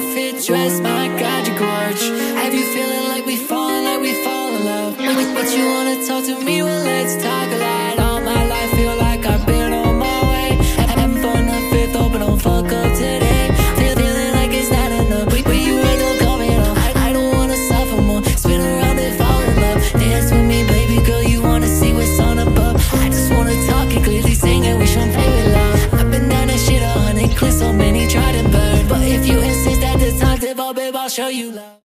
fit dress, my God, you gorge. Have you feeling like we falling, like we fall in love? But you wanna talk to me, well let's talk a lot. All my life feel like I've been on my way. Having fun the fifth, open, don't fuck up today. Feel, feeling like it's not enough. But, but you ain't no coming up I, I don't wanna suffer more. Spin around and fall in love. Dance with me, baby girl, you wanna see what's on above. I just wanna talk and clearly sing and we shouldn't oh babe, I'll show you love